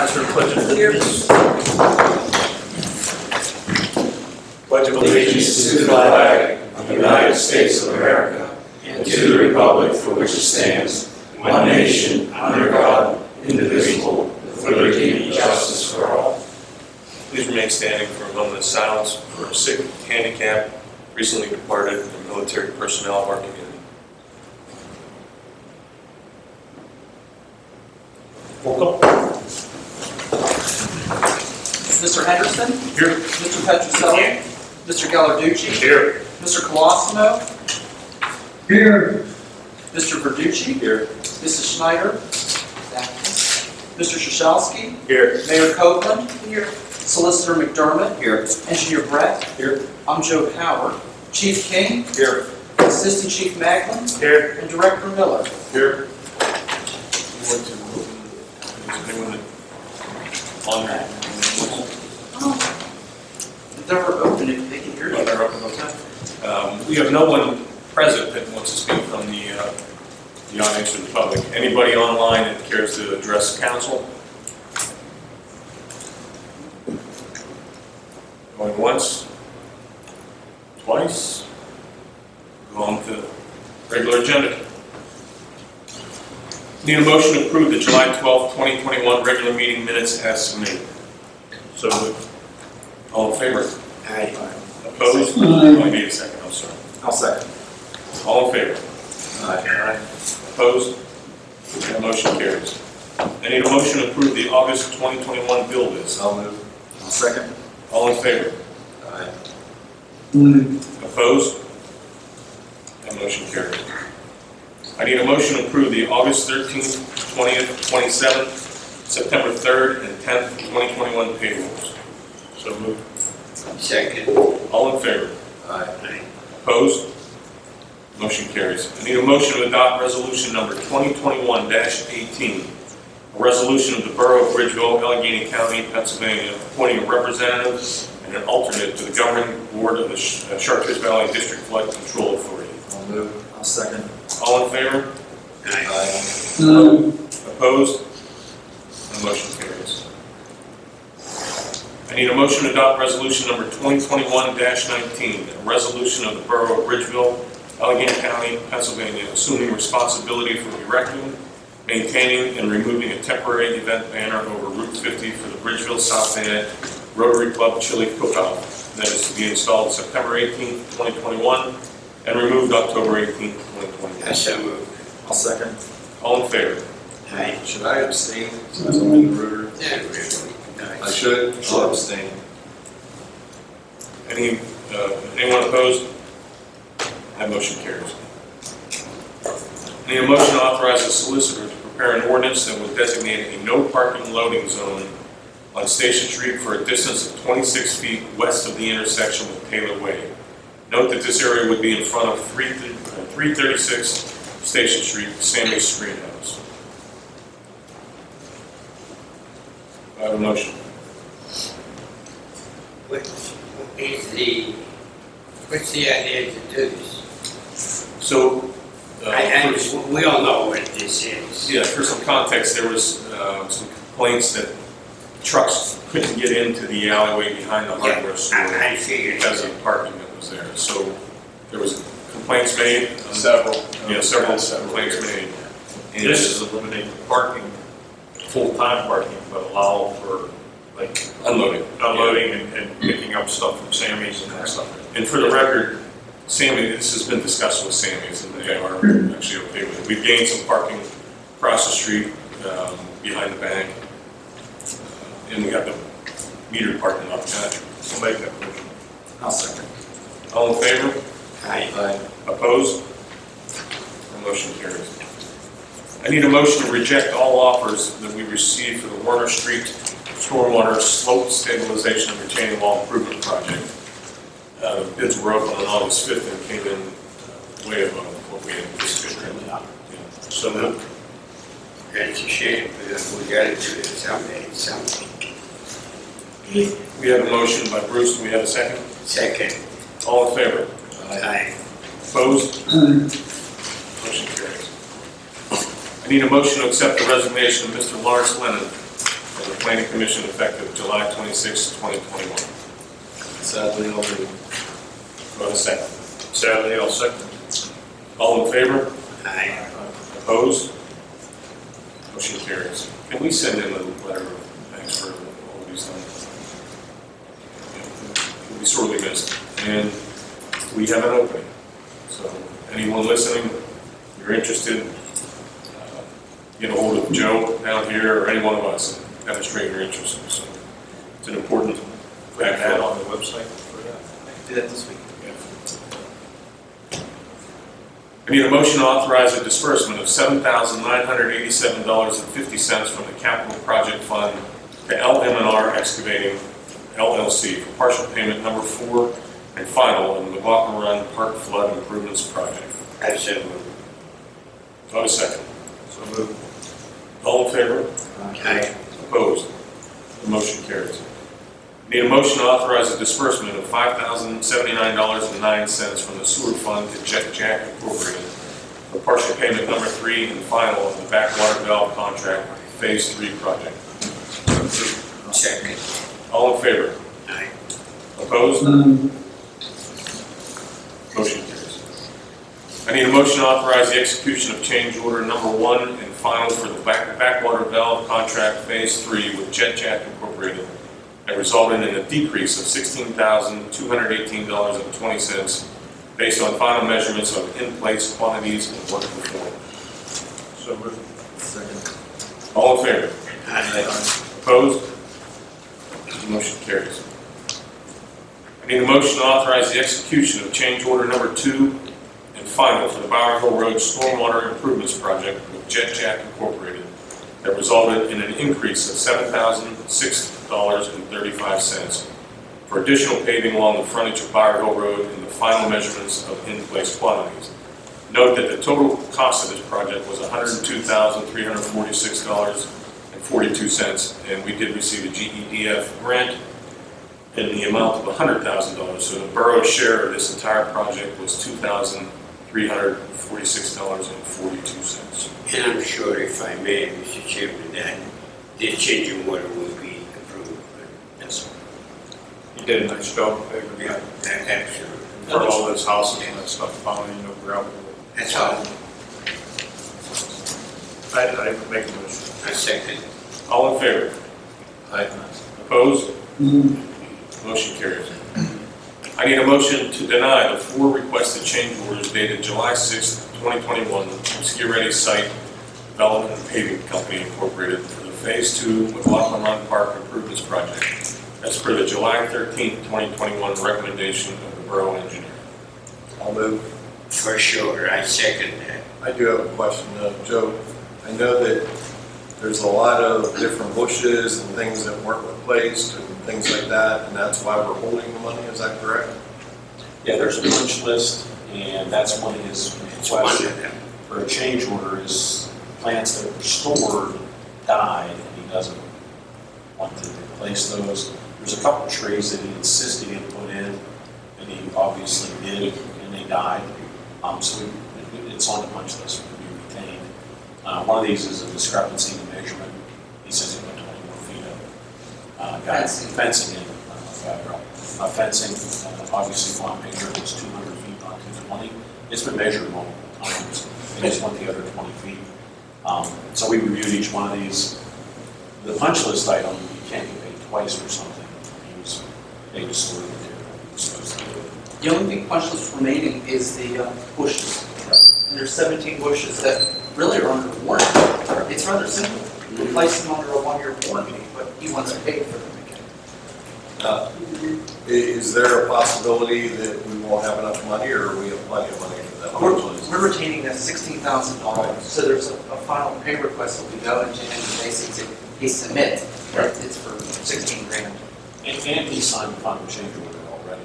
rise for the pledge of allegiance. Pledge of allegiance to the flag of the United States of America and to the republic for which it stands, one nation, under God, indivisible, with liberty and justice for all. Please remain standing for a moment of silence for a sick, handicapped, recently departed, and military personnel of our community. Roll call. Mr. Henderson? Here. Mr. Petroselli? Here. Mr. Gallarducci? Here. Mr. Colosimo? Here. Mr. Verducci? Here. Mrs. Schneider? Mr. Shashalski? Here. Mayor Copeland? Here. Solicitor McDermott? Here. Engineer Brett? Here. I'm Joe Power. Chief King? Here. Assistant Chief Maglin? Here. And Director Miller. Here. on that? They're open, they can hear you. they're open, okay. Um, We have no one present that wants to speak from the, uh, the audience or the public. Anybody online that cares to address council? Going once? Twice? Go on to regular agenda. Need a motion to approve the July 12th, 2021 regular meeting minutes as submitted. So moved. All in favor? Aye. Opposed? Oh, I need a second, I'm sorry. I'll second. All in favor? Aye. Opposed? That motion carries. I need a motion to approve the August 2021 bill list. I'll move. I'll second. All in favor? Aye. Opposed? That motion carries. I need a motion to approve the August 13th, 20th, 27th, September 3rd, and 10th, 2021 payrolls. So moved. Second. All in favor? Aye. Opposed? Motion carries. I need a motion to adopt resolution number 2021-18, a resolution of the Borough of Bridgeville, Allegheny County, Pennsylvania, appointing a representative and an alternate to the governing board of the Ch- uh, Chartiers Valley District Flood Control Authority. I'll move. I'll second. All in favor? Aye. Opposed? The motion carries. I need a motion to adopt resolution number 2021-19, a resolution of the Borough of Bridgeville, Allegheny County, Pennsylvania, assuming responsibility for erecting, maintaining, and removing a temporary event banner over Route 50 for the Bridgeville South End Rotary Club Chili Cook-Off that is to be installed September 18, 2021, and removed October 18, 2021. I shall move. I'll second. All in favor? Aye. Should I abstain since I'm in the rotor? Yeah. I should, I'll abstain. Any, uh, anyone opposed? That motion carries. Need motion to authorize the solicitor to prepare an ordinance that would designate a no parking loading zone on Station Street for a distance of 26 feet west of the intersection with Taylor Way. Note that this area would be in front of 3 uh, 336 Station Street, Samuel Screen House. I have a motion. Which is the, what's the idea to do this? So, uh, I, first- I, we all know what this is. Yeah, for some context, there was uh, some complaints that trucks couldn't get into the alleyway behind the hardware store I, I figured. because of parking that was there. So there was complaints made. um, Several. Yeah, several Several. complaints made. And This is eliminating parking, full-time parking, but allow for like unloading. unloading and, and picking up stuff from Sammy's and that stuff. And for the record, Sammy, this has been discussed with Sammy's and they are actually okay with it. We've gained some parking across the street um, behind the bank. Uh, And we got the metered parking lot behind. I'll make that motion. I'll second. All in favor? I, Aye. Opposed? The motion carries. I need a motion to reject all offers that we received for the Warner Street Stormwater Slope Stabilization and Retaining Wall Improvement Project. Uh, the Bids were open on August 5th and came in uh, way above what we anticipated. Yeah. So moved. it's a shame, but we gotta do it someday, someday. We have a motion by Bruce, do we have a second? Second, All in favor? I, Opposed? Motion carries. I need a motion to accept the resignation of Mr. Lawrence Lennon as a Planning Commission effective July 26, 2021. Sadly, I'll be. Do I have a second? Sadly, I'll second. All in favor? Aye. Opposed? Motion carries. Can we send in a letter of thanks for all these things? We'll be sorely missed. And we have an opening. So anyone listening, you're interested, uh, get a hold of Joe down here or any one of us and demonstrate your interest. So it's an important Put an ad background. on the website for that. I can do that this week. I need a motion to authorize a disbursement of seven thousand nine hundred eighty-seven dollars and fifty cents from the capital project fund to LM&R Excavating LLC for partial payment number four and final in the McLaughlin Run Park Flood Improvements Project. I so moved. Do I have a second? So moved. All in favor? Aye. Opposed? The motion carries. Need a motion to authorize a disbursement of five thousand seventy-nine dollars and nine cents from the sewer fund to Jet Jack Incorporated for partial payment number three and final of the backwater valve contract Phase Three project. Second. All in favor? Aye. Opposed? Motion carries. I need a motion to authorize the execution of change order number one and final for the back backwater valve contract Phase Three with Jet Jack Incorporated and resulted in a decrease of sixteen thousand, two hundred eighteen dollars and twenty cents based on final measurements of in-place quantities and work performed. So moved. Second. All in favor? Aye. Opposed? Motion carries. I need a motion to authorize the execution of change order number two final for the Bower Hill Road Stormwater Improvements Project with Jet Jack Incorporated that resulted in an increase of seven thousand six dollars and thirty-five cents for additional paving along the frontage of Bower Hill Road and the final measurements of in-place quantities. Note that the total cost of this project was $102,346 and 42 cents, and we did receive a GEDF grant in the amount of $100,000. So the borough's share of this entire project was $2,346.42. And I'm sure if I may, Mr. Chairman, that the change in order will be approved. Yes. You did a nice job, David. Yeah, that- absolutely. For all those houses and that stuff, found, you know, gravel. That's all. I, I make a motion. I second. All in favor? Aye. Opposed? Mm-hmm. Motion carries. I need a motion to deny the four requested change orders dated July 6, 2021 from Ski Ready Site Development and Paving Company Incorporated for the Phase 2 McLaughlin Run Park Improvements Project as per the July 13, 2021 recommendation of the Borough Engineer. I'll move. For sure, I second that. I do have a question, uh, Joe. I know that there's a lot of different bushes and things that weren't replaced and things like that, and that's why we're holding the money, is that correct? Yeah, there's a punch list, and that's one of his requests for a change order is plants that were stored died, and he doesn't want to replace those. There's a couple of trees that he insisted he put in, and he obviously did, and they died. Um, so we- it's on the punch list, to be retained. Uh, one of these is a discrepancy in measurement. He says he put twenty more feet of, uh, got Fencing. in, uh. Uh, fencing, uh, obviously, Farm Picture was two hundred feet, not two twenty. It's been measured multiple times. They just want the other twenty feet. Um, so we reviewed each one of these. The punch list item, you can't get paid twice for something. He was, they just sort of, he was supposed to do it. The only thing punch list remaining is the uh, bushes. And there's 17 bushes that really are under warranty. It's rather simple. Replace them under a one-year warranty, but he wants to pay for them again. Uh, Is there a possibility that we won't have enough money, or we have plenty of money for that? We're we're retaining that $16,000, so there's a a final pay request that we go into him, and basically he submits. It's for 16 grand. And, and he signed the final change order already,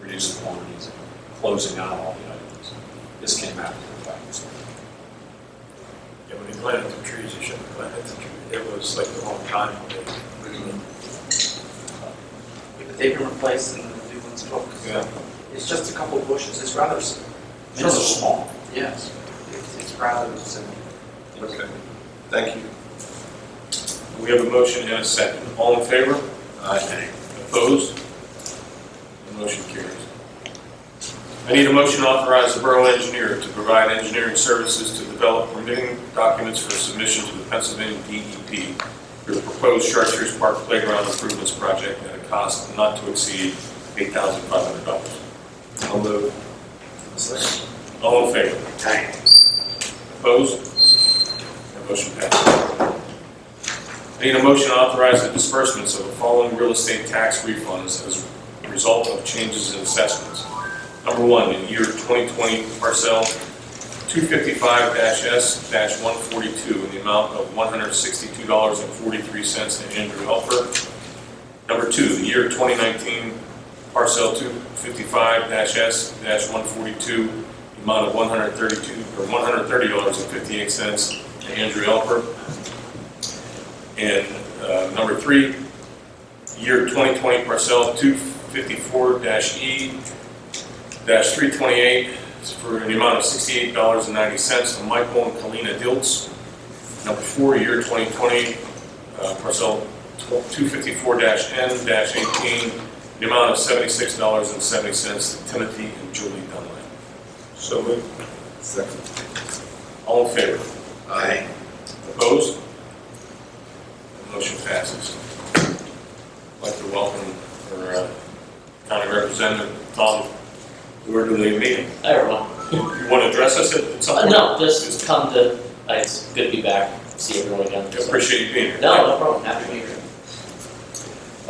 reducing quantities, and closing out all the items. This came after the fact. so. Yeah, when he planted the trees, he shouldn't have planted the trees. It was like the wrong time. But they've been replaced and the new ones took. Yeah. It's just a couple of bushes, it's rather, s- And it's small. yes, it's it's rather simple. Okay, thank you. We have a motion and a second. All in favor? Aye. Opposed? The motion carries. I need a motion to authorize the borough engineer to provide engineering services to develop permitting documents for submission to the Pennsylvania DEP for the proposed Chartiers Park Playground Improvements Project at a cost not to exceed $8,500. I'll move. All in favor? Aye. Opposed? That motion passes. I need a motion to authorize the disbursements of the following real estate tax refunds as a result of changes in assessments. Number one, in year 2020, parcel 255-S-142 in the amount of $162.43 to Andrew Helfer. Number two, the year 2019, parcel 255-S-142 the amount of 132, or $130.58 to Andrew Helfer. And uh, number three, year 2020 parcel 254-E-328 is for the amount of $68.90 to Michael and Kalina Diltz. Number four, year 2020 uh, parcel 254-N-18, the amount of $76.70 to Timothy and Julie Dunlap. So moved. Second. All in favor? Aye. Opposed? The motion passes. I'd like to welcome our uh, county representative, Tom, Stewart, to the meeting. Hi, everyone. You want to address us at some Uh, point? no, just come to, uh, it's good to be back, see everyone again. so- Appreciate you being here. No, no problem, happy to be here.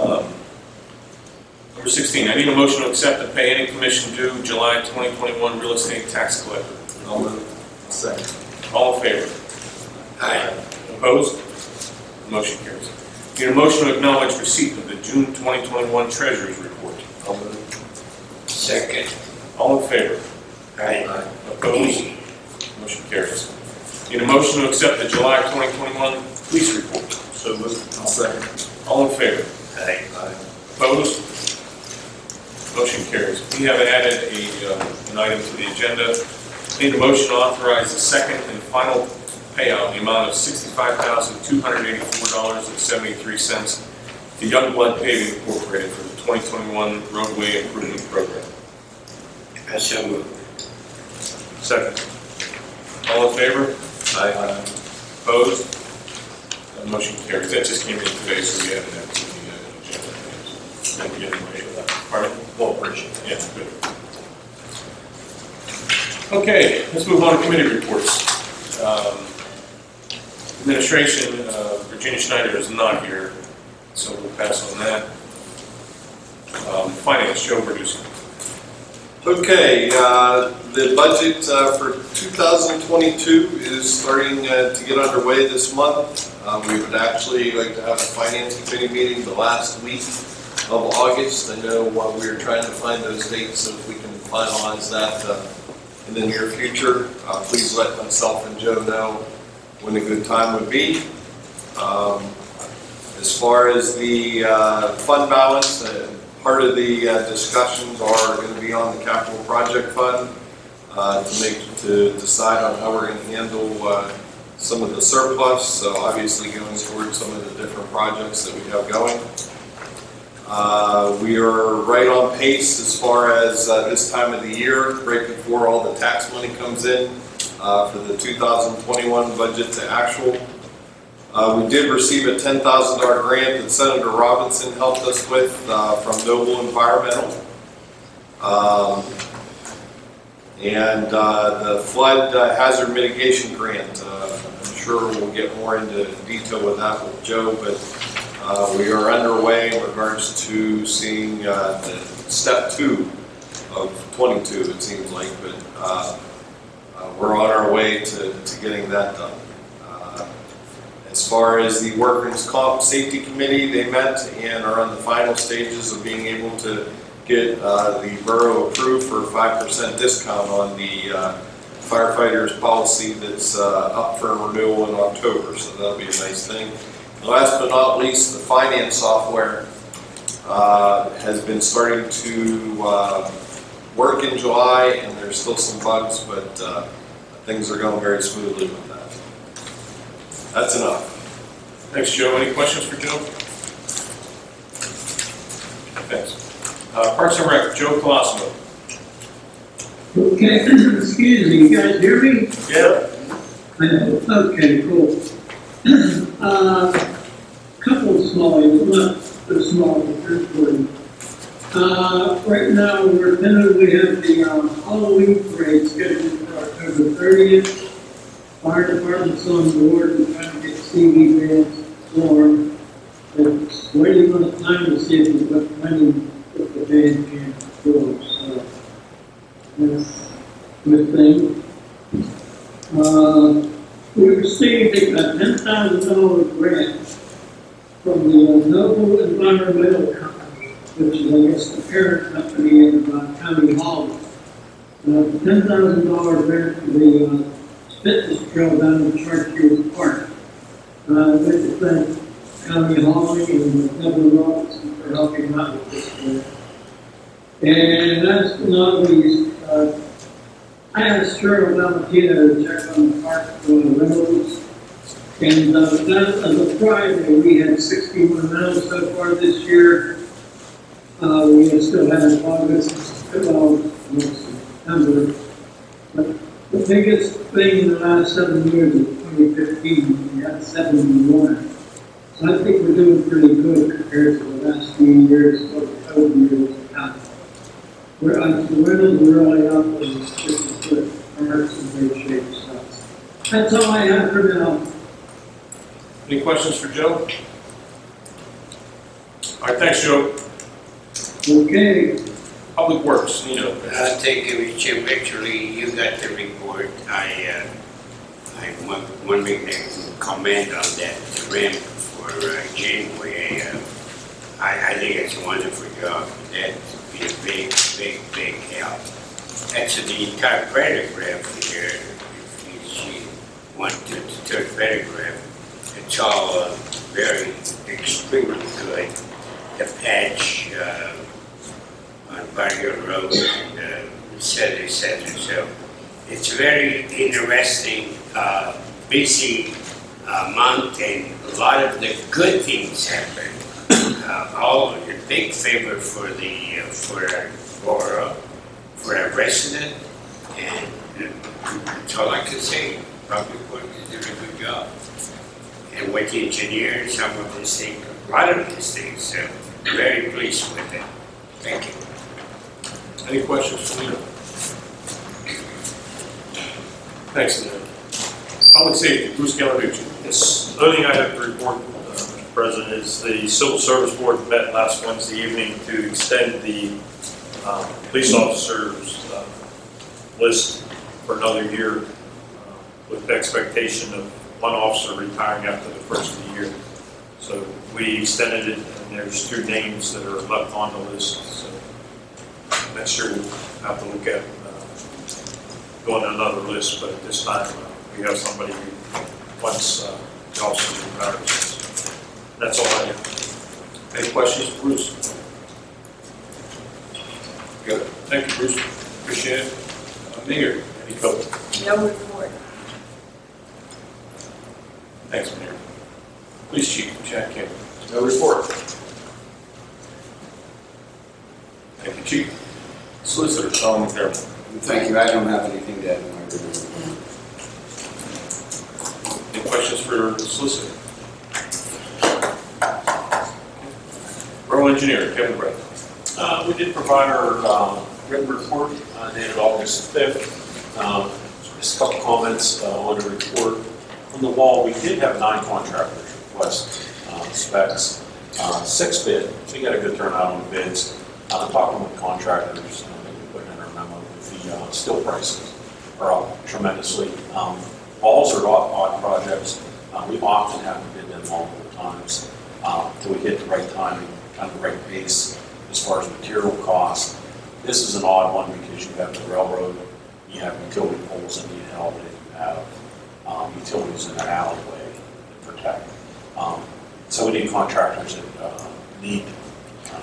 Um, Number 16, I need a motion to accept and pay any commission due July 2021 real estate tax collector. I'll move. Second. All in favor? Aye. Opposed? Motion carries. Need a motion to acknowledge receipt of the June 2021 treasurer's report. I'll move. Second. All in favor? Aye. Opposed? Motion carries. Need a motion to accept the July 2021 police report. So moved. I'll second. All in favor? Aye. Opposed? Motion carries. We have added a, uh, an item to the agenda. Need a motion to authorize the second and final payout in the amount of $65,284.73 to Youngblood Paving Incorporated for the 2021 roadway improvement program. I move. Second. All in favor? Aye. Opposed? That motion carries. That just came in today, so we added that to the uh, agenda. Thank you that. Pardon? Well, it. Good. Okay, let's move on to committee reports. Um, Administration, uh, Virginia Schneider is not here, so we'll pass on that. Um, Finance, Joe Verducci. Okay, uh, the budget uh, for 2022 is starting uh, to get underway this month. Uh, We would actually like to have a finance committee meeting the last week of August. I know while we are trying to find those dates, so if we can finalize that uh, in the near future, uh, please let myself and Joe know when a good time would be. Um, As far as the fund balance, part of the uh, discussions are going to be on the capital project fund uh, to make, to decide on how we're going to handle uh, some of the surplus, so obviously going towards some of the different projects that we have going. Uh, We are right on pace as far as uh, this time of the year, right before all the tax money comes in uh, for the 2021 budget to actual. Uh, We did receive a $10,000 grant that Senator Robinson helped us with uh, from Noble Environmental. Um, And uh, the flood uh, hazard mitigation grant, uh, I'm sure we'll get more into detail with that with Joe, but uh, we are underway in regards to seeing the step two of 22, it seems like, but we're on our way to to getting that done. As far as the workers' comp safety committee, they met and are on the final stages of being able to get uh, the borough approved for a five percent discount on the uh, firefighters policy that's uh, up for renewal in October, so that'll be a nice thing. And Last but not least, the finance software uh, has been starting to uh, work in July, and there's still some bugs, but things are going very smoothly with that. That's enough. Thanks, Joe. Any questions for Joe? Thanks. Uh, Parks and Rec, Joe Colosimo. Okay, excuse me, you guys hear me? Yeah. Okay, cool. Uh, Couple of small, not the small, but they're important. Uh, right now, we're tentatively have the um, Halloween parade scheduled for October thirtieth. Fire department's on board and CV bands formed. It's waiting on the time to if we've got money if the band can go, so. That's a good thing. Uh, we received a ten thousand dollar grant from the uh, Noble Environmental Company, which is, I guess, the parent company in uh, County Hall. Uh, ten thousand dollar grant for the, uh, fitness trail down in Chartiers Park. Uh, I'd like to thank County Hall and Devlin Robinson for helping out with this grant. And last but not least, uh, I asked Cheryl Valentino to check on the park for the roads. And, uh, that, as of Friday, we had sixty-one miles so far this year. Uh, we have still had August, well, September. But the biggest thing in the last seven years is twenty fifteen, we had seventy-one. So I think we're doing pretty good compared to the last few years, or the COVID years. Uh, We're, uh, the windows are really up and it's just good, parks in great shape, so. That's all I have for now. Any questions for Joe? All right, thanks, Joe. Okay, Public Works, Nino. I think it was Jim, actually, you got the report. I, uh, I want, want make a comment on that ramp for uh, Janeway. Uh, I, I think it's a wonderful job. That'd be a big, big, big help. Actually, the entire paragraph here, if she wanted to, third paragraph, it's all uh, very extremely good. The patch, uh, on Barrio Road, and, uh, et cetera, et cetera. It's very interesting, uh, busy uh, month, and a lot of the good things happen. Uh, all in big favor for the, uh, for, for, uh, for our resident, and that's all I can say. Public Works is doing a good job. And with the engineers, some of these things, a lot of these things, so very pleased with it. Thank you. Any questions for Nino? Thanks, Nino. Public Safety, Bruce Gallavicci. Yes, the only thing I have to report, uh, Mr. President, is the Civil Service Board met last Wednesday evening to extend the um, police officers uh, list for another year uh, with the expectation of one officer retiring after the first of the year. So we extended it, and there's two names that are left on the list, so next year we'll have to look at going to another list, but at this time, uh, we have somebody who once uh, the officer retires. That's all I have. Any questions Bruce? Good. Thank you, Bruce. Appreciate it. Uh, Mayor, any comment? No report. Thanks, Mayor. Police Chief, Jack Kim. No report. Thank you, Chief. Solicitor, Solomon Fairwell. Thank you, I don't have anything to add in my report. Any questions for the solicitor? Rural Engineer, Kevin Brett. Uh, We did provide our um, written report uh, dated August 5th. Um, Just a couple comments uh, on the report. On the wall, we did have nine contractors request uh, specs, Uh, six bid. so We got a good turnout on the bids. Uh, Talking with contractors, uh, we put in our memo, the uh, steel prices are up tremendously. Um, Walls are odd odd projects. Uh, We often have to bid them multiple times uh, till we get the right timing, kind of the right pace as far as material cost. This is an odd one because you have the railroad, you have utility poles that need and you have um, utilities in that alleyway to protect. Um, So we need contractors that uh, need uh,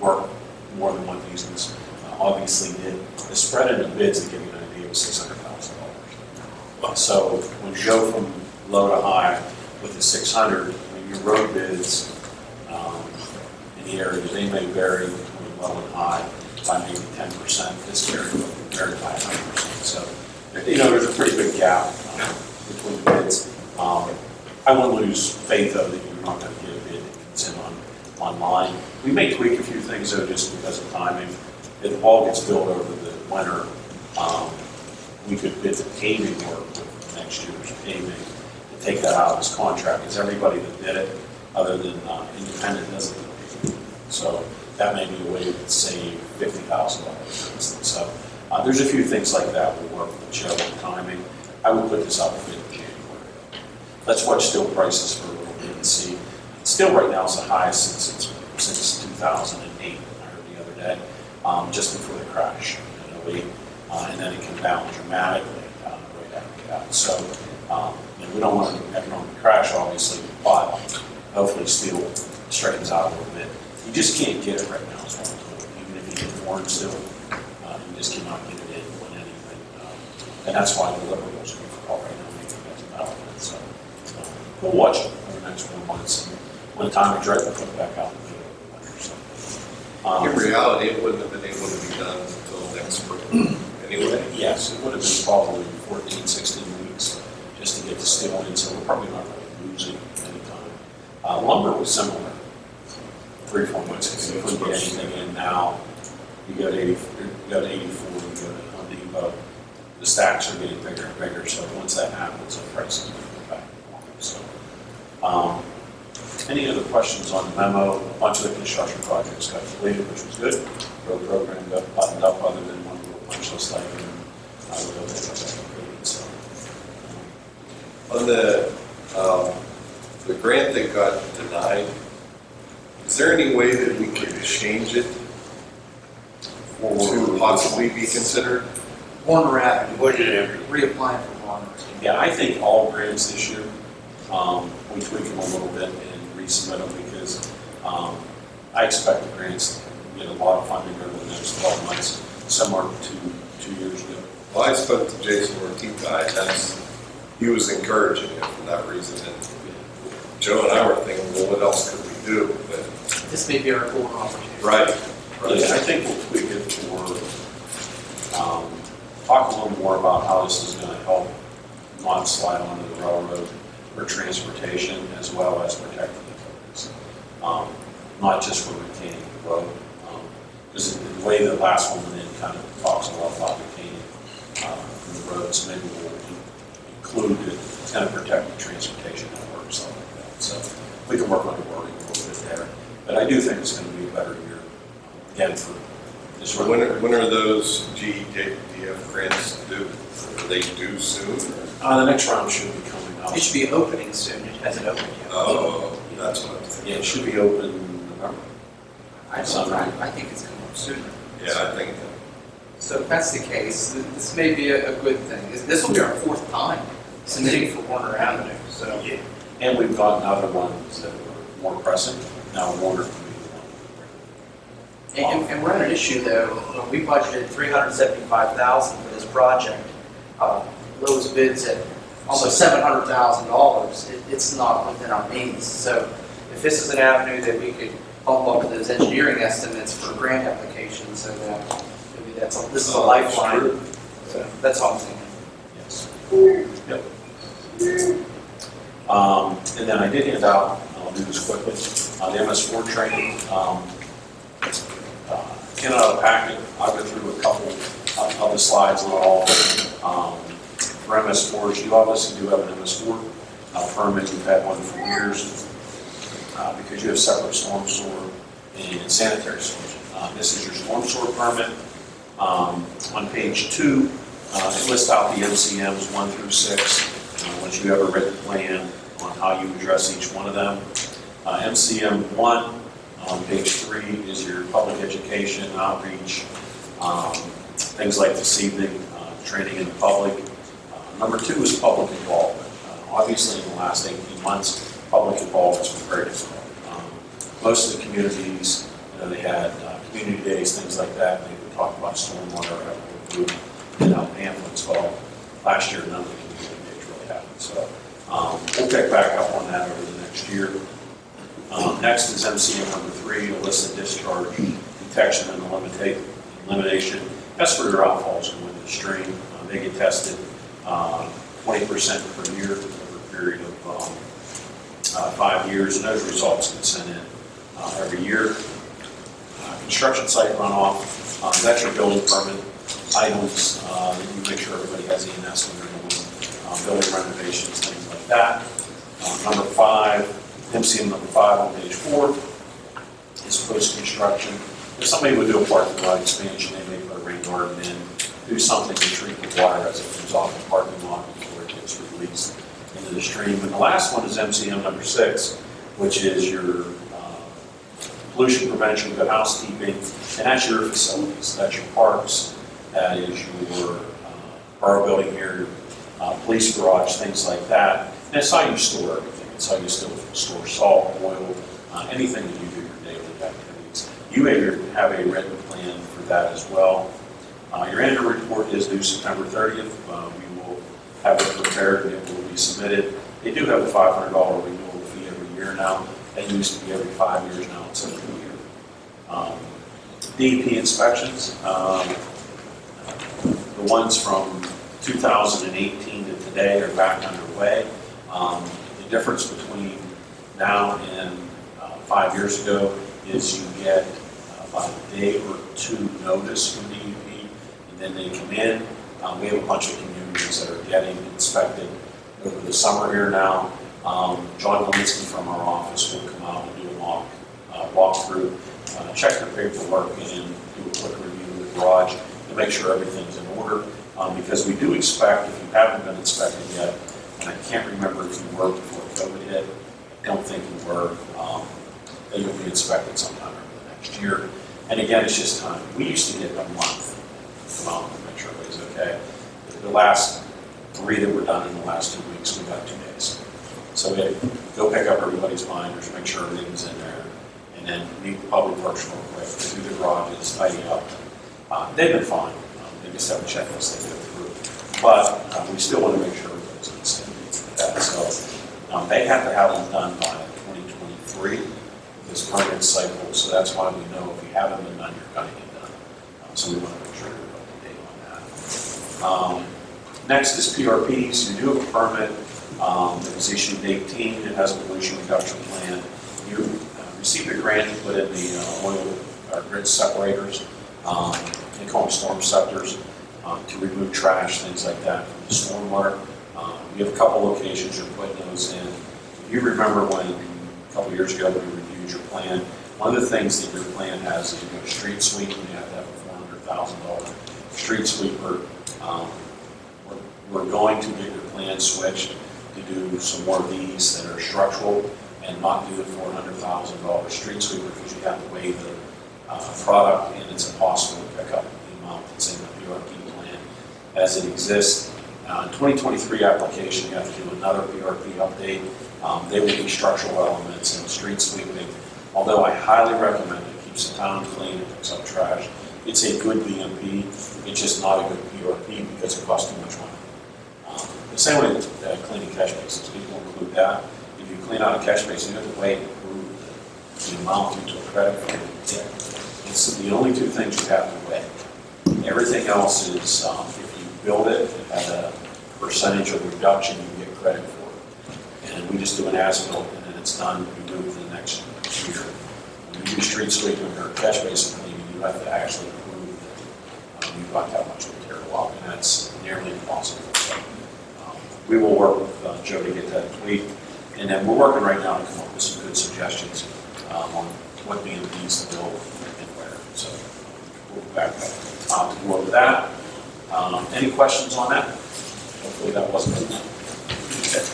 work more than one. Uh, Obviously, the the spread in the bids, to give you an idea, was six hundred thousand dollars. So when you go from low to high with the six hundred, your road bids, um, in the area, they may vary between low and high by maybe ten percent. This area vary by hundred percent. So, you know, there's a pretty big gap um, between bids. Um, I wouldn't lose faith though that you're not gonna get a bid that comes in on, online. We may tweak a few things though, just because of timing. If all gets built over the winter, um, we could bid the paving work next year's paving and take that out of this contract, because everybody that did it, other than uh, independent, doesn't. So that may be a way to save fifty thousand dollars, for instance. So uh, there's a few things like that will work with Joe and timing. I would put this out in January. Let's watch steel prices for a little bit and see. Steel right now is the highest since, since 2008, I heard the other day, um, just before the crash in 08. Uh, And then it can down dramatically uh, right after that. So, um, we don't want an economic crash, obviously, but hopefully steel straightens out a little bit. You just can't get it right now, is what. Even if you get foreign steel, uh, you just cannot get it in on anything. Um, And that's why the deliverables are difficult right now, making that development. So uh, we'll watch it over the next four months. and When the time is right, we'll put it back out. in the field. So, um, In reality, it wouldn't have been able to be done until next spring anyway. Yes, it would have been probably 14, 16 weeks just to get the steel in, so we're probably not really losing any time. Uh, Lumber was similar, three, four months ago, you couldn't get anything in now. You got 80, you got 84, you go to Home Depot, the stacks are getting bigger and bigger, so once that happens, the prices will go back. So, um, Any other questions on the memo? A bunch of the construction projects got completed, which was good. Road program got buttoned up other than one little punch list item. and I would hope they got that completed, so. On the, um, the grant that got denied, is there any way that we could change it to possibly be considered? Warner Avenue, What did it, reapplying for Warner. Yeah, I think all grants this year, um, we tweak them a little bit and resubmit them because, um, I expect the grants to get a lot of funding over the next twelve months, similar to two years ago. Well, I spoke to Jason Ortitay, and that's, he was encouraging it for that reason. And Joe and I were thinking, well, what else could we do? But, This may be our golden opportunity. right, Yeah, I think we'll tweak it for, um, talk a little more about how this is gonna help not slide onto the railroad for transportation as well as protect the codes. Um, not just for retaining the road, um, because the way the last one went in kind of talks a lot about retaining, uh, the roads, maybe we'll include it, it's gonna protect the transportation network, stuff like that. So we can work on the wording a little bit there, but I do think it's gonna be a better year, um, again, for this. So when are, when are those GEDF grants due? Are they due soon? Uh, the next round should be coming up. It should be opening soon, it hasn't opened yet. Oh, that's what I'm thinking. Yeah, it should be open November. I don't, I I think it's coming up sooner. Yeah, I think, So So if that's the case, th- this may be a, a good thing. This- This will be our fourth time submitting for Warner Avenue, so. yeah, And we've gotten other ones that were more pressing, now Warner can be the one. And, and we're on an issue though, when we budgeted three hundred seventy-five thousand for this project, uh, lowest bids at almost seven hundred thousand dollars. It's not within our means, so if this is an avenue that we could bump up those engineering estimates for grant applications, so that maybe that's, a- this is a lifeline. So that's all I'm thinking. Yes. Yep. Um, and then I did hand out, I'll do this quickly, on the MS four training, um, uh, in a packet, I'll go through a couple of of the slides, not all. Um, for MS fours, you obviously do have an MS four uh, permit, you've had one for years, uh, because you have separate storm sewer and sanitary sewers. Uh, this is your storm sewer permit. Um, on page two, uh, it lists out the MCMs one through six, uh, once you have a written plan on how you address each one of them. Uh, MCM one, on page three, is your public education outreach, um, things like this evening, uh, training in the public. Uh, Number two is public involvement. Uh, Obviously, in the last 18 months, public involvement was very difficult. Um, Most of the communities, you know, they had uh, community days, things like that, they would talk about stormwater, a group, and out pamphlets, well, last year, none of the community days really happened, so um, we'll pick back up on that over the next year. Um, Next is MCM number three, illicit discharge detection and elimination. That's where your outfalls go into the stream. Uh, They get tested uh, 20% per year over a period of um, uh, five years, and those results get sent in uh, every year. Uh, Construction site runoff, that's your building permit items, uh, you make sure everybody has E&S when they're doing uh, building renovations, things like that. Uh, Number five, MCM number five on page four is post-construction. If somebody would do a parking lot expansion, they may put a rain garden in, do something to treat the water as it comes off the parking lot before it gets released the stream. And the last one is MCM number six, which is your uh, pollution prevention, good housekeeping, and that's your facilities, that's your parks, that is your uh, borough building here, uh, police garage, things like that. And it's how you store everything, it's how you still store salt, oil, uh, anything that you do your daily activities. You have have a written plan for that as well. Uh, Your annual report is due September 30th. Uh, We will have it prepared and it will submitted. They do have a $500 renewal fee every year now. That used to be every five years, now it's every year. Um, DEP inspections, um, the ones from 2018 to today are back underway. Um, The difference between now and uh, five years ago is you get uh, about a day or two notice from DEP, and then they come in. Um, We have a bunch of communities that are getting inspected over the summer here now. Um, John Linsky from our office will come out and do a walk, uh, walkthrough, uh, check the paperwork, and do a quick review of the garage to make sure everything's in order. Um, Because we do expect, if you haven't been inspected yet, and I can't remember if you were before COVID hit, I don't think you were, um, that you'll be inspected sometime over the next year. And again, it's just time. We used to get a month to come out and make sure everybody's okay. The last three that were done in the last two weeks, we got two days. So we had to go pick up everybody's binders, make sure everything's in there, and then meet the public works real quick, do the garages, tidy up. Uh, They've been fine. Um, They just have a checklist they go through. But uh, we still want to make sure everything's that. So um, they have to have them done by 2023, this permanent cycle. So that's why we know if you haven't been done, you're going to get done. Um, So we want to make sure we're up to date on that. Next is PRPs. You do have a permit um, that was issued in 18. It has a pollution reduction plan. You uh, received a grant to put in the uh, oil uh, grit separators. um, They call them Stormceptors um, to remove trash, things like that from the stormwater. Um, You have a couple locations you're putting those in. You remember when, a couple years ago, we reviewed your plan, one of the things that your plan has is you have a street sweep, and you have to have a $400,000 street sweeper. Um, we're- going to get your plan switched to do some more of these that are structural and not do the $400,000 street sweeper because you have to weigh the uh, product and it's impossible to pick up the amount that's in the PRP plan as it exists. Uh, in 2023 application, you have to do another PRP update. Um, They will be structural elements and street sweeping. Although I highly recommend it, keeps the town clean, it picks up trash. It's a good BMP, it's just not a good PRP because it costs too much money. The same way with uh, cleaning catch basins, people include that. If you clean out a catch basin, you have to weigh and prove the amount you took credit for. It's the only two things you have to weigh. Everything else is, um, if you build it at a percentage of reduction, you get credit for it. And we just do an as-built, and then it's done, we move to the next year. When you do street sweeping or catch basin cleaning, you have to actually prove that um, you've got that much material out, and that's nearly impossible. So, um, We will work with uh, Joe to get that tweaked, and then we're working right now to come up with some good suggestions um, on what BMPs to build and where. So we'll be back uh, to work with that. Um, Any questions on that? Hopefully that wasn't. Okay.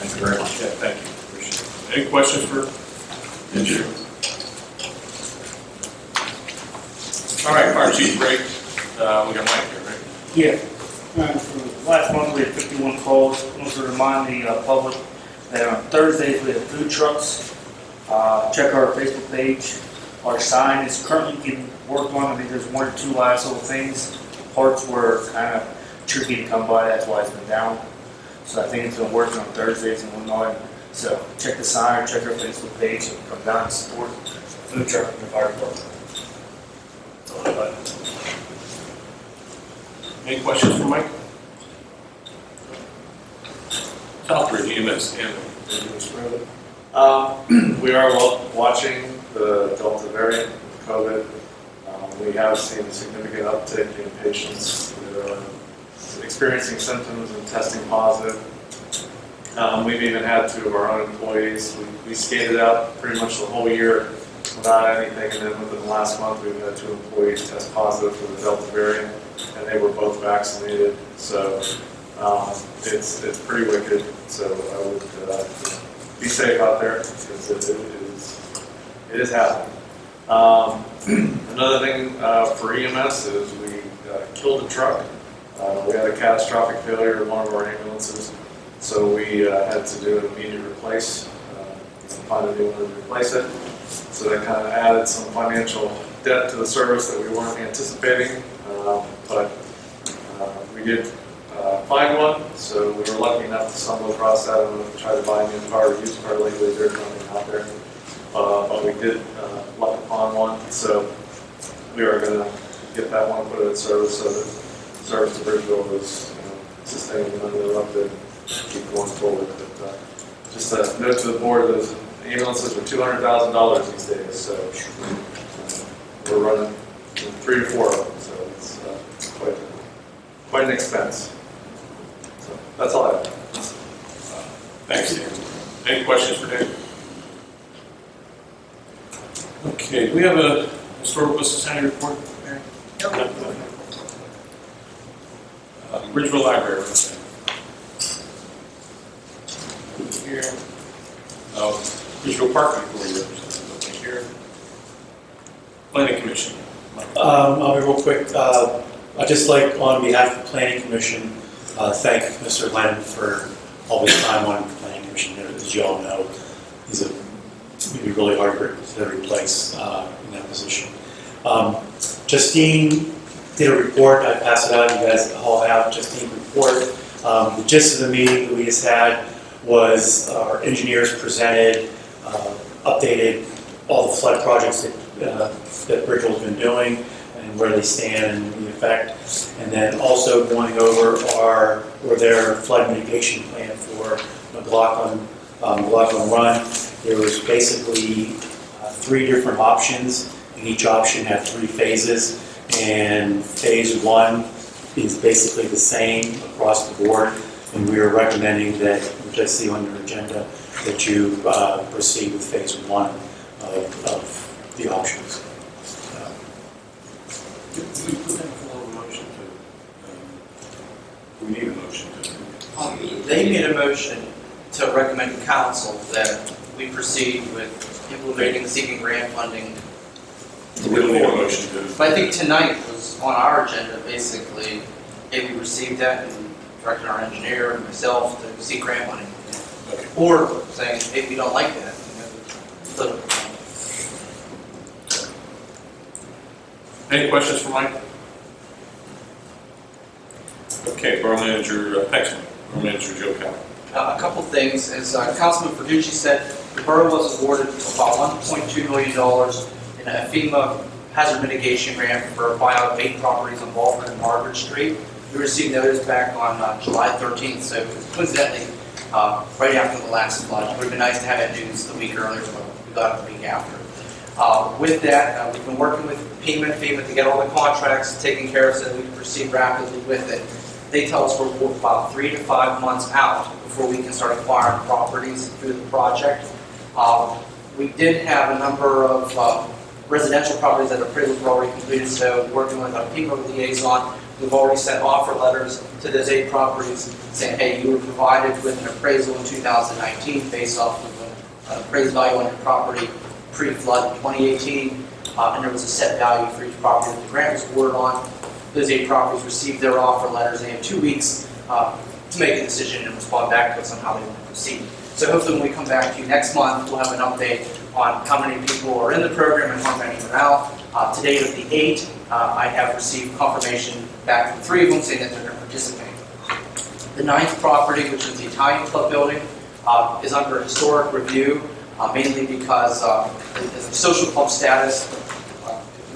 Thank you very much. Yeah, thank you, appreciate it. Any questions for engineer? All right, fire chief, great. Uh, we got Mike here, right? Yeah, uh, for last month we had fifty-one calls, I want to remind the uh, public that on Thursdays we have food trucks. Uh, check our Facebook page, our sign is currently getting worked on, I think there's one or two last little things. Parts were kind of tricky to come by, that's why it's been down. So I think it's been working on Thursdays and whatnot. So check the sign, check our Facebook page, and come down and support food truck and the fire department. That's all I got. Any questions for Mike? Southbridge EMS. Um, We are watching the Delta variant of COVID. Um, We have seen a significant uptick in patients that are experiencing symptoms and testing positive. Um, We've even had two of our own employees, we- we skated out pretty much the whole year without anything, and then within the last month, we've had two employees test positive for the Delta variant, and they were both vaccinated. So um, it's, it's pretty wicked, so I would uh, be safe out there because it it is, it is happening. Um, Another thing uh, for EMS is we uh, killed a truck. Uh, We had a catastrophic failure in one of our ambulances, so we uh, had to do an immediate replace, uh, find a new one to replace it. So that kind of added some financial debt to the service that we weren't anticipating. Um, But uh, we did uh, find one, so we were lucky enough to stumble across that and try to buy a new car, or used car legally, there's nothing out there. Uh, But we did luck upon one, so we are gonna get that one put in service, so that service to Bridgeville is you know, sustainable, and they'll have to keep going forward. But uh, just a note to the board, those ambulances are two hundred thousand dollars these days, so uh, we're running three to four of them, so it's uh, quite, quite an expense. So that's all I have. Thanks, Dan. Any questions for Dan? Okay, do we have a historical society report? Mary? Uh, Bridgeville Library. Here. Uh, Bridgeville Park Authority representative here. Planning Commission. Um, I'll be real quick. Uh, I'd just like, on behalf of the Planning Commission, uh, thank Mr. Lennon for all his time on the Planning Commission. As you all know, he's a, maybe really hard to replace uh, in that position. Um, Justine did a report. I passed it out. You guys all have Justine's report. Um, The gist of the meeting that we just had was our engineers presented, uh, updated all the flood projects that uh, that Bridgeville's been doing and where they stand effect. And then also going over our, or their flood mitigation plan for McLaughlin, um, McLaughlin Run. There was basically uh, three different options, and each option had three phases. And phase one is basically the same across the board. And we are recommending that, which I see on your agenda, that you uh, proceed with phase one of, of the options we put that forward a motion to, um, we need a motion to. Um, They made a motion to recommend to council that we proceed with implementing the seeking grant funding. We don't need a motion to. But I think tonight was on our agenda, basically, hey, we received that and directed our engineer and myself to seek grant money. Okay. Or saying, hey, we don't like that. you know, flip. Any questions for Mike? Okay, Borough Manager, uh, next Manager Joe Cal. Uh, A couple things, as uh, Councilman Verducci said, the borough was awarded about $1.2 million in a FEMA hazard mitigation grant for a buyout of eight properties on Baldwin and Margaret Street. We received notice back on uh, July 13th, so coincidentally, uh, right after the last flood. It would have been nice to have that news a week earlier, but we got it the week after. Uh, With that, uh, we've been working with FEMA, FEMA to get all the contracts taken care of so that we can proceed rapidly with it. They tell us we're about three to five months out before we can start acquiring properties through the project. Uh, We did have a number of uh, residential properties that appraisals were already completed, so working with our FEMA liaison, we've already sent offer letters to those eight properties saying, hey, you were provided with an appraisal in 2019 based off of an appraised value on your property pre-flood in 2018, uh, and there was a set value for each property that the grant was awarded on. Those eight properties received their offer letters, they have two weeks uh, to make a decision and respond back to us on how they want to proceed. So hopefully when we come back to you next month, we'll have an update on how many people are in the program and how many are out. Uh, To date of the eight, uh, I have received confirmation back from three of them saying that they're going to participate. The ninth property, which is the Italian Club building, uh, is under historic review, uh, mainly because uh, a social club status.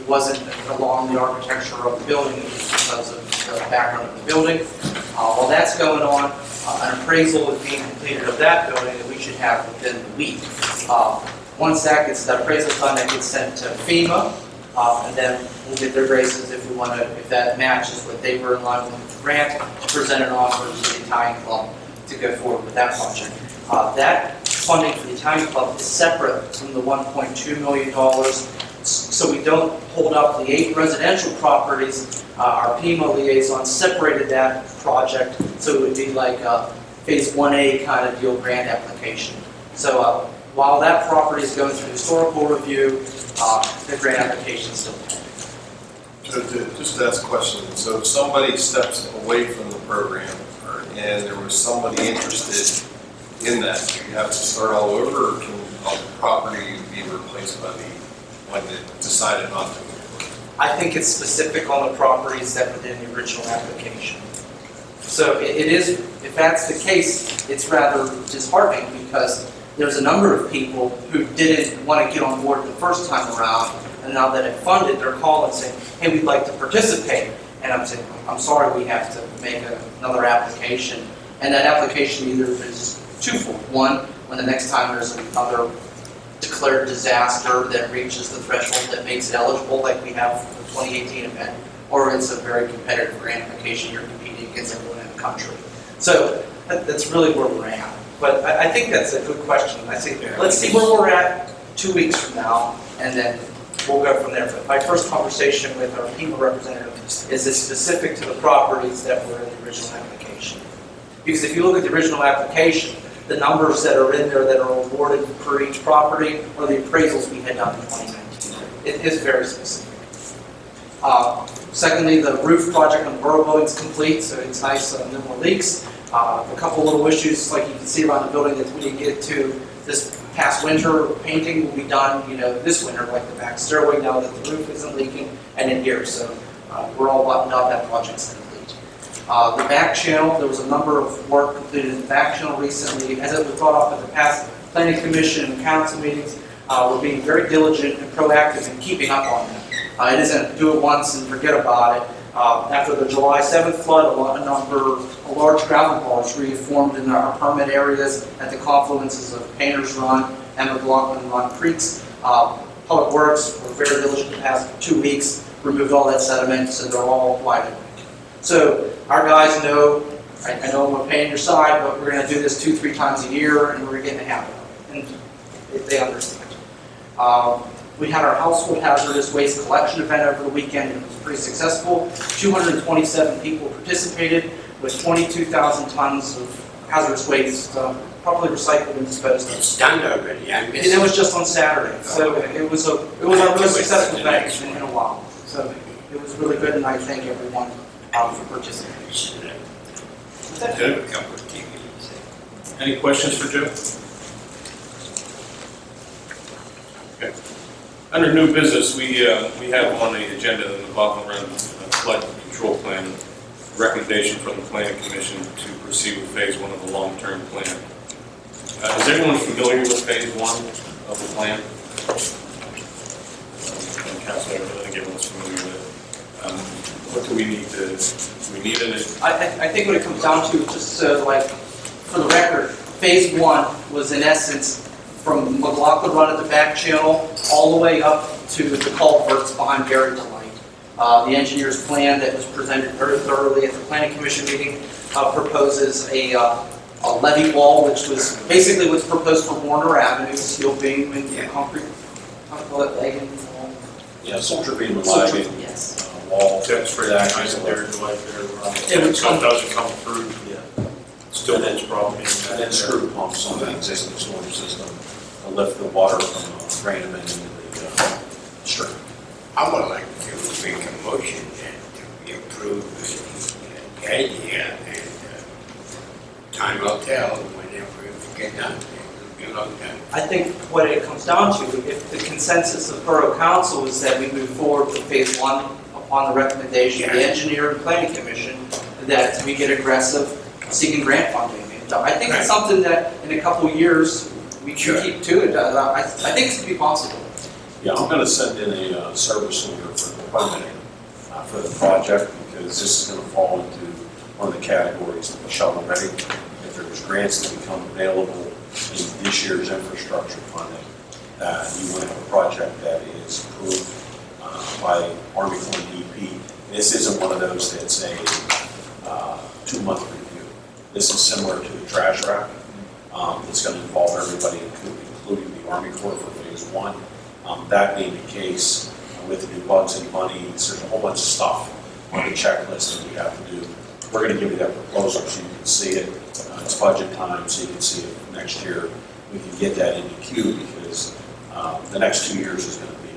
Wasn't along the architecture of the building, it was because of the background of the building. Uh, While that's going on, uh, an appraisal is being completed of that building that we should have within the week. Uh, Once that gets, that appraisal done, that gets sent to FEMA, uh, and then we'll get their graces if we want to, if that matches what they were in line with the grant, to present an offer to the Italian Club to go forward with that project. Uh, That funding for the Italian Club is separate from the $1.2 million, so we don't hold up the eight residential properties. Uh, Our FEMA liaison separated that project, so it would be like a Phase 1A kind of deal grant application. So uh, while that property is going through historical review, uh, the grant application is still pending. To- to- Just to ask a question, so if somebody steps away from the program, or- and there was somebody interested in that, do you have to start all over, or can all the property be replaced by the one that decided not to? I think it's specific on the properties that were in the original application. So it it is, if that's the case, it's rather disheartening because there's a number of people who didn't want to get on board the first time around, and now that it funded, they're calling saying, hey, we'd like to participate. And I'm saying, I'm sorry, we have to make a- another application. And that application either is twofold. One, when the next time there's another declared disaster that reaches the threshold that makes it eligible, like we have for the 2018 event, or it's a very competitive grant application, you're competing against everyone in the country. So that- that's really where we're at. But I, I think that's a good question. I think, let's see where we're at two weeks from now, and then we'll go from there. But my first conversation with our FEMA representative is it's specific to the properties that were in the original application. Because if you look at the original application, the numbers that are in there that are awarded for each property or the appraisals we had done in 2019. It is very specific. Uh, Secondly, the roof project on the borough is complete, so it's nice, uh, no more leaks. Uh, A couple little issues, like you can see around the building that we didn't get to this past winter, painting will be done, you know, this winter, like the back stairway, now that the roof isn't leaking, and in here, so uh, we're all buttoned up, that project's complete. Uh, The back channel, there was a number of work completed in the back channel recently, as it was brought up at the past planning commission and council meetings, uh, we're being very diligent and proactive in keeping up on that. Uh, It isn't do it once and forget about it. Uh, After the July 7th flood, a number, a large gravel bars reformed in our permit areas at the confluences of Painters Run and McLaughlin Run Creeks. Uh, Public Works were very diligent the past two weeks, removed all that sediment, so they're all wide open. So our guys know, I I know I'm a pain in your side, but we're gonna do this two, three times a year, and we're getting a habit of it. And they- they understand. Um, We had our household hazardous waste collection event over the weekend, and it was pretty successful. 227 people participated with 22,000 tons of hazardous waste, uh, properly recycled and disposed of. It's done already, I And it was just on Saturday, so it was a, it was our most successful event in in a while. So it was really good, and I thank everyone um, for participating. Okay. Couple. Any questions for Joe? Okay. Under new business, we, uh, we have on the agenda the McLaughlin Run Flood Control Plan, recommendation from the planning commission to proceed with phase one of the long-term plan. Uh, Is everyone familiar with phase one of the plan? And Council, I think everyone's familiar with it. Um, What do we need to, do we need an, I, I- I think what it comes down to, just so like, for the record, phase one was in essence from McLaughlin Run at the back channel, all the way up to the culverts behind Gary Delight. Uh, the engineer's plan that was presented very thoroughly at the planning commission meeting, uh, proposes a, uh, a levee wall, which was basically what's proposed for Warner Avenue, steel beam and Yeah. concrete, how do you call it, lagging wall? Yeah, soldier beam and lagging, Yes. Uh, wall. That's pretty nice there, like there, It would uh, some doesn't come through, Yeah. still has problem. And then screw pumps on the existing storm system to lift the water from the uh, Rainham into the uh, stream. I would like to make a motion that we approve the idea and uh, time will tell whenever it get done. It will be a long time. I think what it comes down to, if the consensus of Borough Council is that we move forward with phase one upon the recommendation of the engineer and planning commission, that we get aggressive seeking grant funding. And I think it's something that, in a couple of years, we should keep to it. Uh, I, I think it's gonna be possible. Yeah, I'm gonna send in a uh, service order for the permitting uh, for the project, because this is gonna fall into one of the categories that Michelle already. If there's grants that become available in this year's infrastructure funding, uh, you want to have a project that is approved uh, by Army Corps DP. This isn't one of those that's a uh, two-month review. This is similar to the trash rack. Um, It's going to involve everybody, including the Army Corps for phase one. Um, That being the case, uh, with the new bugs and bunnies, there's a whole bunch of stuff on the checklist that we have to do. We're going to give you that proposal so you can see it. Uh, It's budget time, so you can see it next year. We can get that into queue because um, the next two years is going to be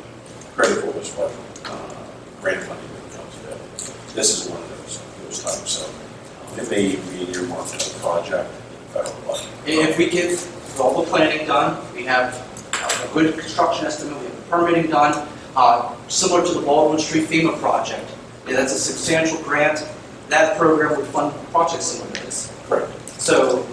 critical as far as uh, grant funding that comes available. This is one of those, those types, so um, it may even be an earmarked for the project in federal budget. If we get all the planning done, we have a good construction estimate, we have the permitting done, uh, similar to the Baldwin Street FEMA project. Yeah, that's a substantial grant. That program would fund projects similar to this. Correct. So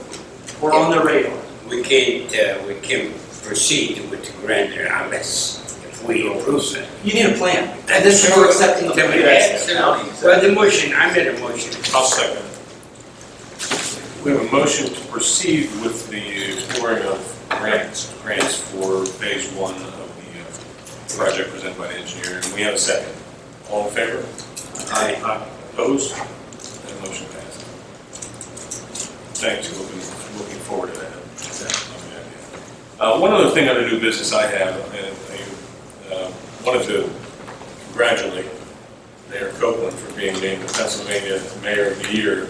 we're on the radar. We can't, uh, we can proceed with the grant unless if we approve it. You need a plan, and this is for accepting the Can we plan. add- Well, the motion, I made a motion. I'll second. We have a motion to proceed with the exploring of grants, grants for phase one of the uh, project presented by the engineer, and we have a second. All in favor? Aye. Opposed? And motion passes. Thank you, looking, looking forward to that. Uh, one other thing under new business I have, and I, uh, wanted to congratulate Mayor Copeland for being named the Pennsylvania Mayor of the Year.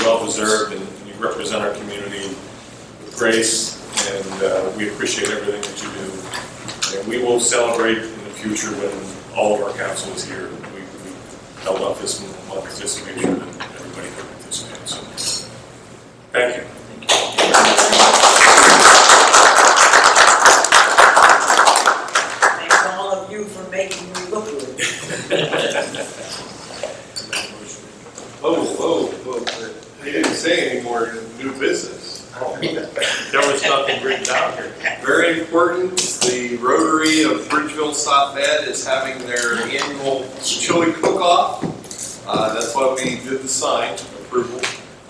Well-deserved, and you represent our community with grace, and uh, we appreciate everything that you do. And we will celebrate in the future when all of our council is here. We we held up this month just to make sure that everybody could participate, so. Thank you. Thanks all of you for making me look good. Whoa, whoa, whoa. He didn't say any more new business. There was nothing written down here. Very important, the Rotary of Bridgeville South Ed is having their annual chili cook-off. Uh, That's why we did the sign approval.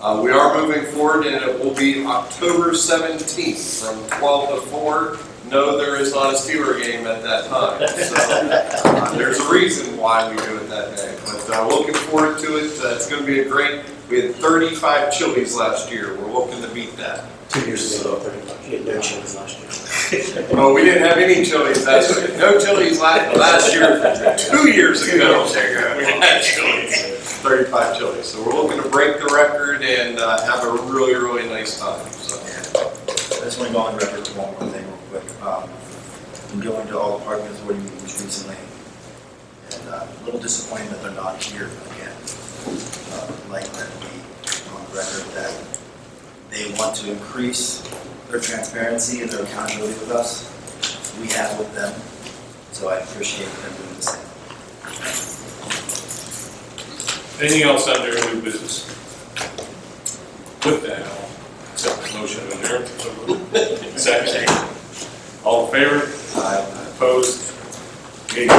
Uh, We are moving forward and it will be October 17th from 12 to 4. No, there is not a Steeler game at that time. So uh, there's a reason why we do it that day. But uh, looking forward to it. Uh, It's going to be a great, we had 35 chilies last year. We're looking to beat that. Two years ago, thirty-five, you had no chance last year. Oh, we didn't have any chilies last year. No chilies last, last year, two years ago. We had chilies, thirty-five chilies. So we're looking to break the record and uh, have a really, really nice time, so. I just want to go on record with one more thing real quick. Um, Been going to all the parking authority meetings recently, and uh, a little disappointed that they're not here again. Uh, Like that we on record that they want to increase their transparency and their accountability with us. We have with them, so I appreciate them doing the same. Anything else under new business? With that, I'll accept the motion of adjournment. So. Second. All in favor? Opposed? Meeting